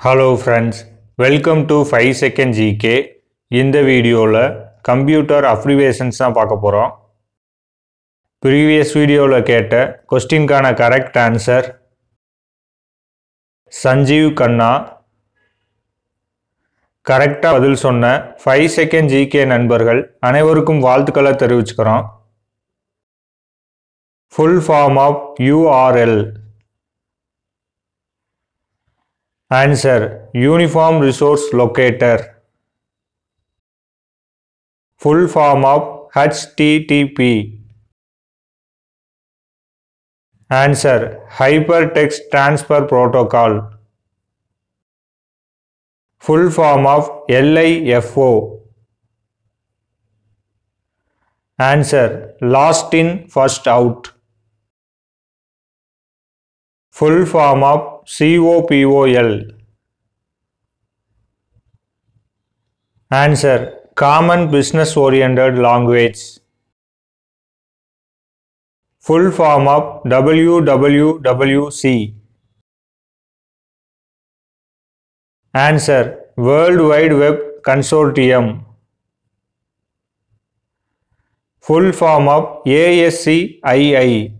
Hello friends welcome to five second GK இந்த வீடியோவில் computer abbreviations தான் பார்க்க போகிறோம் ப்ரீவியஸ் வீடியோவில் கேட்ட கொஸ்டின்கான கரெக்ட் ஆன்சர் சஞ்சீவ் கண்ணா. கரெக்டாக பதில் சொன்ன ஃபைவ் செகண்ட் ஜிகே நண்பர்கள் அனைவருக்கும் வாழ்த்துக்களை தெரிவிச்சுக்கிறோம். Full form of URL Answer Uniform Resource Locator. Full form of HTTP Answer Hypertext Transfer Protocol. Full form of LIFO Answer Last in first out full form of COBOL. Answer Common Business Oriented Language. Full form of WWWC. Answer World Wide Web Consortium. Full form of ASCII.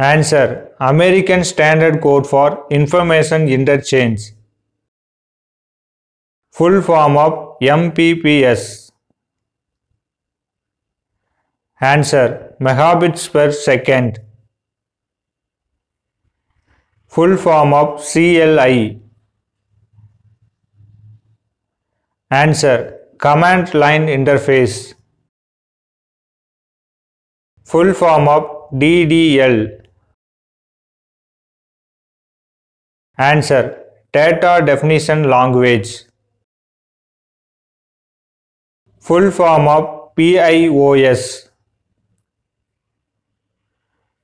Answer American Standard Code for Information Interchange. Full form of MBPS. Answer Megabits per second. Full form of CLI. Answer Command Line Interface. Full form of DDL. Answer Data Definition Language. Full form of BIOS.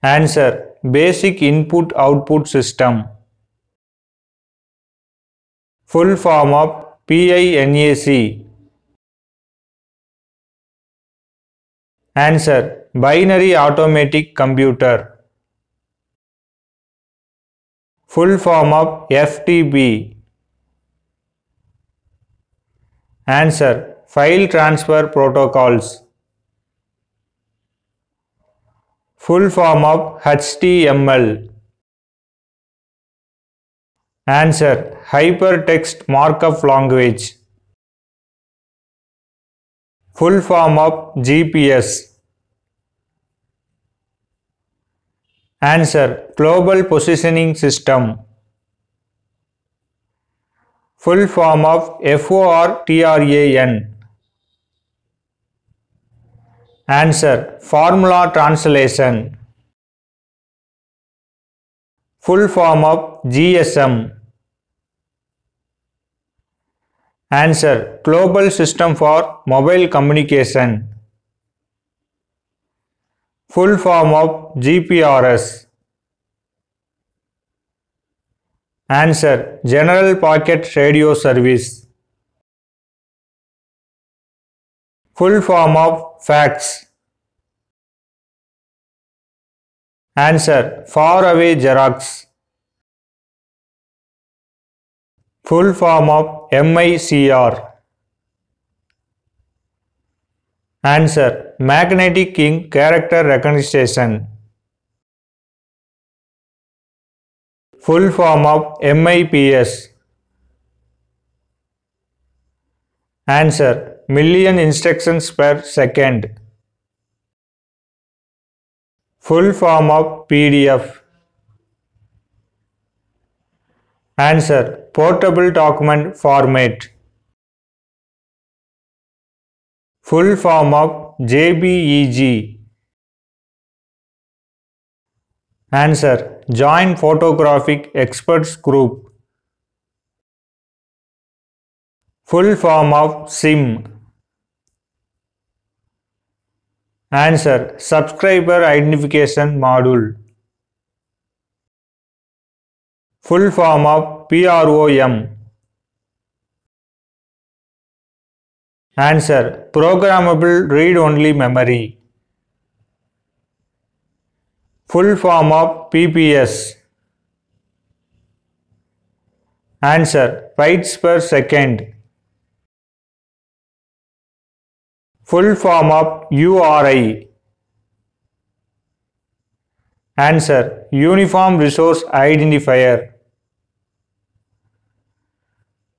Answer Basic Input Output System. Full form of BINAC. Answer Binary Automatic Computer. Full form of FTP. Answer File Transfer Protocols. Full form of HTML. Answer Hypertext Markup Language. Full form of GPS. Answer Global Positioning System. Full form of FORTRAN. Answer Formula Translation. Full form of GSM. Answer Global System for Mobile Communication. Full form of GPRS. Answer General Packet Radio Service. Full form of fax. Answer Far away Xerox. Full form of MICR. Answer Magnetic Ink Character Recognition. Full form of MIPS. Answer Million instructions per second. Full form of PDF. Answer Portable document format. Full form of JPEG. Answer Joint Photographic Experts Group. Full form of SIM. Answer Subscriber Identification Module. Full form of PROM. Answer Programmable Read Only Memory. Full form of BPS. Answer bytes per second. Full form of URI. Answer Uniform Resource Identifier.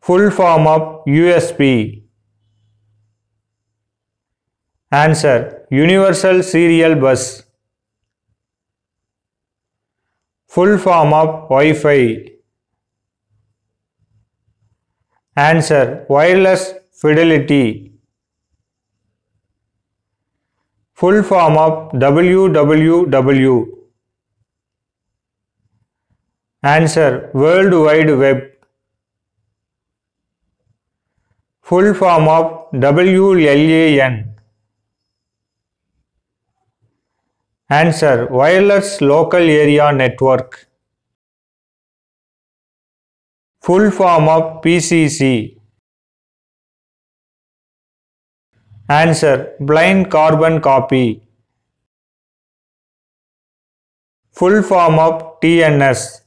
Full form of USB. Answer Universal Serial Bus. Full form of Wi-Fi. Answer Wireless Fidelity. Full form of WWW. Answer World Wide Web. Full form of WLAN. Answer Wireless Local Area Network. Full form of BCC. Answer Blind Carbon Copy. Full form of DNS.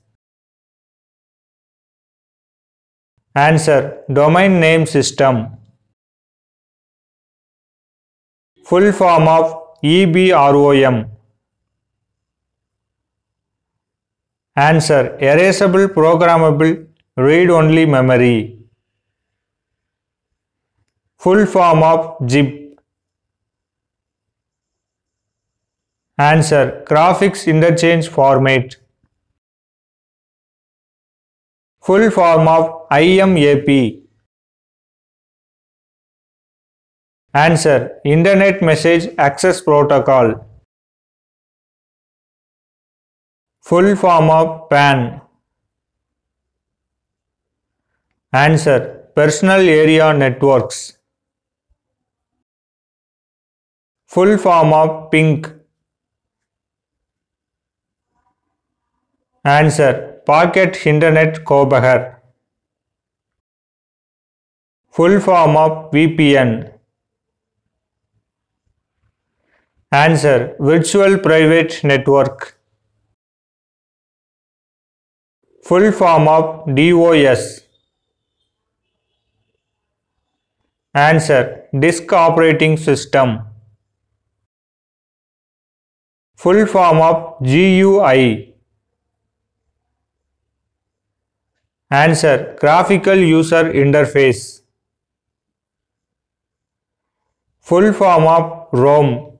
Answer Domain Name System. Full form of EPROM. Answer Erasable Programmable Read-Only Memory. Full form of ZIP. Answer Graphics Interchange Format. Full form of IMAP. Answer Internet Message Access Protocol. Full form of PAN. Answer Personal Area Networks. Full form of PING. Answer Pocket Internet Kobaher. Full form of VPN. Answer Virtual Private Network. Full form of DOS. Answer Disk Operating System. Full form of GUI. Answer Graphical User Interface. Full form of ROM.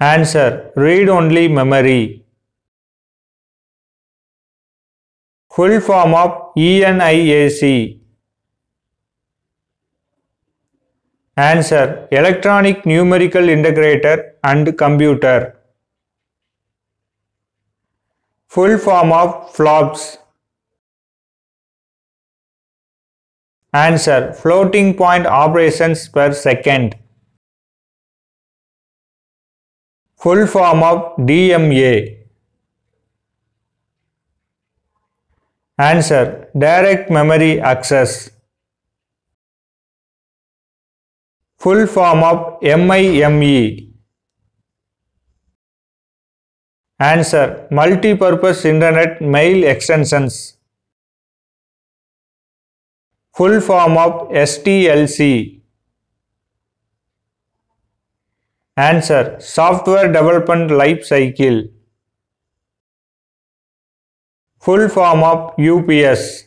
Answer Read Only Memory. Full form of ENIAC. Answer Electronic Numerical Integrator and Computer. Full form of FLOPS. Answer Floating Point Operations per Second. Full form of DMA. Answer Direct Memory Access. Full form of MIME. Answer Multi-Purpose Internet Mail Extensions. Full form of SDLC. Answer Software Development Life Cycle. Full form of UPS.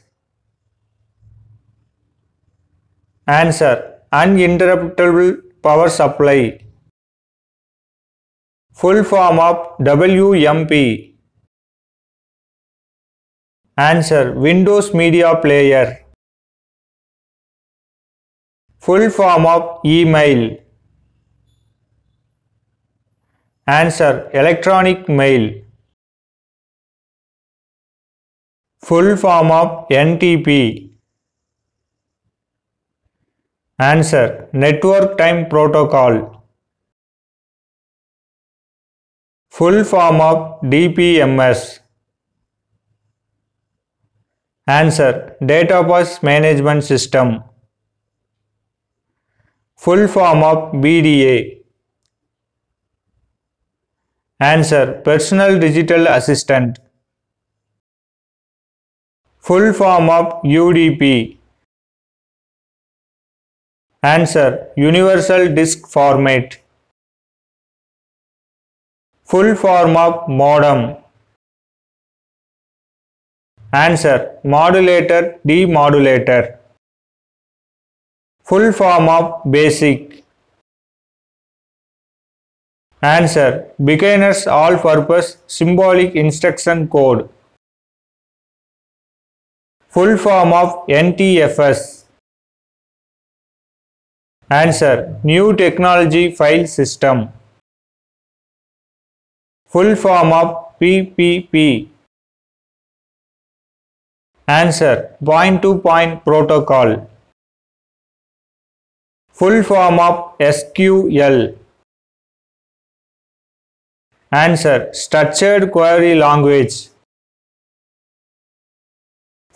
Answer Uninterruptible Power Supply. Full form of WMP. Answer Windows Media Player. Full form of email. Answer Electronic Mail. Full form of NTP. Answer Network Time Protocol. Full form of DBMS. Answer Data Bus Management System. Full form of PDA. Answer Personal Digital Assistant. Full form of UDP. Answer Universal Disk Format. Full form of modem. Answer Modulator Demodulator. Full form of basic. Answer Beginner's All Purpose Symbolic Instruction Code. Full form of NTFS. Answer New Technology File System. Full form of PPP. Answer Point to Point Protocol. Full form of SQL. Answer Structured Query Language.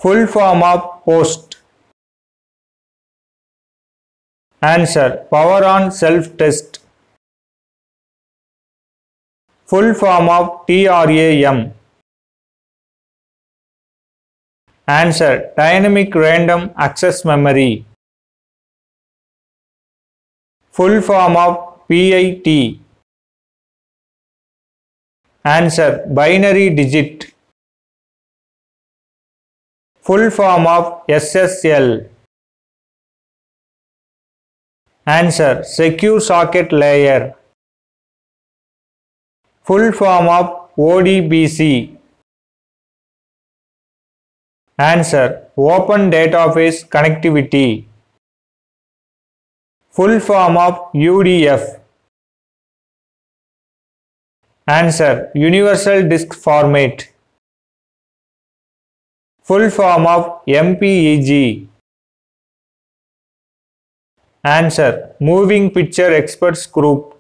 Full form of POST. Answer Power on Self Test. Full form of DRAM. Answer Dynamic Random Access Memory. Full form of BIT. Answer Binary Digit. Full form of SSL. Answer Secure Socket Layer. Full form of ODBC. Answer Open Database Connectivity. Full form of UDF. Answer Universal Disk Format. Full form of MPEG. Answer Moving Picture Experts Group.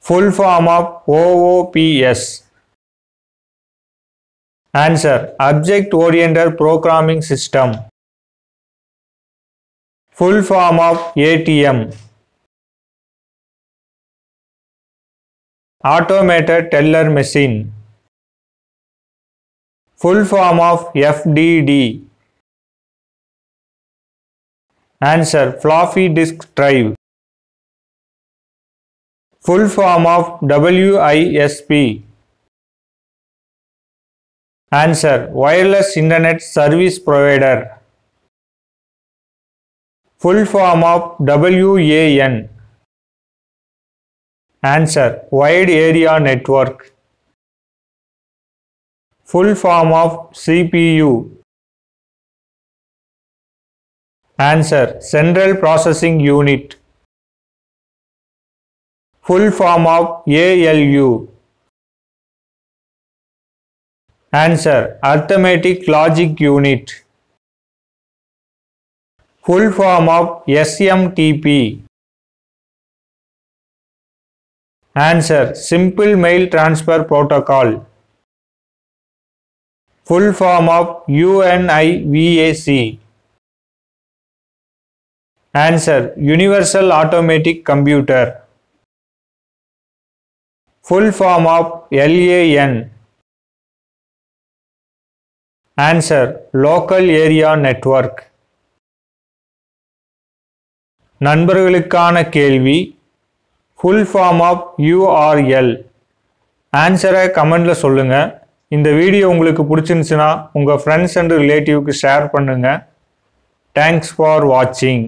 Full form of OOPS. Answer Object Oriented Programming System. Full form of ATM. Automated Teller Machine. Full form of FDD. Answer Floppy Disk Drive. Full form of WISP. Answer Wireless Internet Service Provider. Full form of WAN. Answer Wide Area Network. Full form of CPU. Answer Central Processing Unit. Full form of ALU. Answer Arithmetic Logic Unit. Full form of SMTP. Answer Simple Mail Transfer Protocol. Full form of UNIVAC answer universal automatic computer full form of LAN answer local area network நண்பர்களுக்கான கேள்வி. Full form of URL ஆன்சரை கமெண்டில் சொல்லுங்கள் இந்த video உங்களுக்கு பிடிச்சிருந்துச்சுன்னா உங்கள் friends and ரிலேட்டிவ்க்கு share பண்ணுங்கள் தேங்க்ஸ் ஃபார் வாட்சிங்